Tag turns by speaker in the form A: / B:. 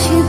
A: you